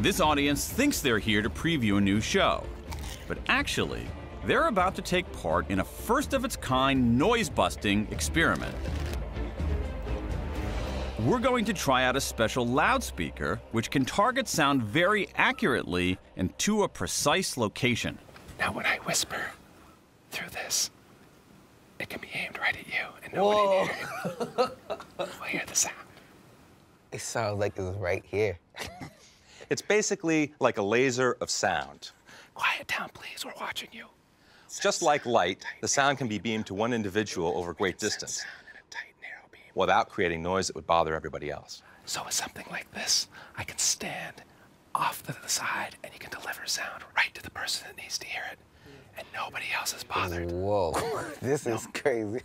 This audience thinks they're here to preview a new show, but actually, they're about to take part in a first of its kind noise busting experiment. We're going to try out a special loudspeaker which can target sound very accurately and to a precise location. Now, when I whisper through this, it can be aimed right at you, and nobody will hear the sound. It sounds like it's right here. It's basically like a laser of sound. Quiet down, please. We're watching you. Just like light, the sound can be beamed to one individual over great distance Sound in a tight, narrow beam. without creating noise that would bother everybody else. So with something like this, I can stand off to the side, and you can deliver sound right to the person that needs to hear it, and nobody else is bothered. Whoa, this is crazy.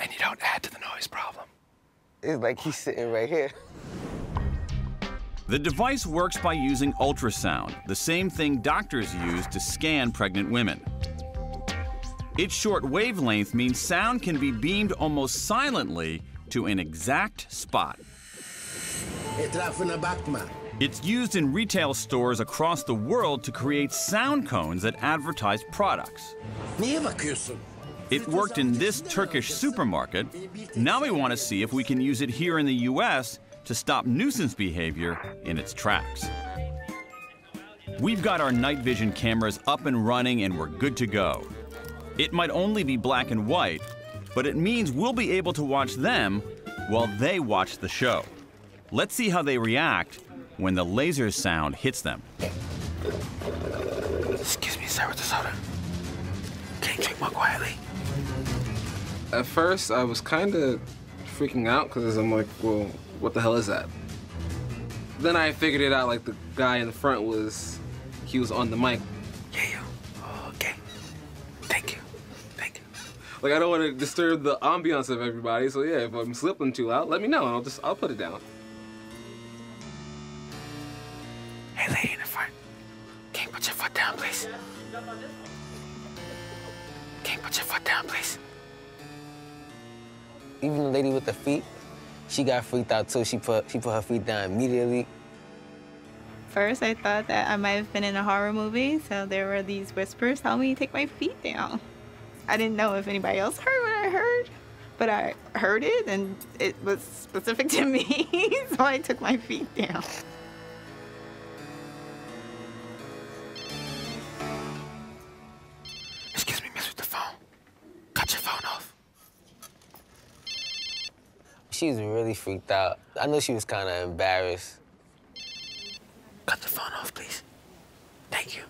And you don't add to the noise problem. It's like he's sitting right here. The device works by using ultrasound, the same thing doctors use to scan pregnant women. Its short wavelength means sound can be beamed almost silently to an exact spot. It's used in retail stores across the world to create sound cones that advertise products. It worked in this Turkish supermarket. Now we want to see if we can use it here in the US to stop nuisance behavior in its tracks. We've got our night vision cameras up and running and we're good to go. It might only be black and white, but it means we'll be able to watch them while they watch the show. Let's see how they react when the laser sound hits them. Excuse me, sir, with the soda. Can you drink more quietly? At first, I was kind of freaking out because I'm like, well, what the hell is that? Then I figured it out. Like the guy in the front was, he was on the mic. Yeah, yeah. Oh, okay. Thank you. Thank you. Like I don't want to disturb the ambiance of everybody. So yeah, if I'm slipping too loud, let me know and I'll just I'll put it down. Hey, lady in the front. Can you put your foot down, please? Can you put your foot down, please? Even the lady with the feet, she got freaked out too. She put she put her feet down immediately. First, I thought that I might have been in a horror movie, so there were these whispers telling me to take my feet down. I didn't know if anybody else heard what I heard, but I heard it and it was specific to me, so I took my feet down. She was really freaked out. I know she was kind of embarrassed. Cut the phone off, please. Thank you.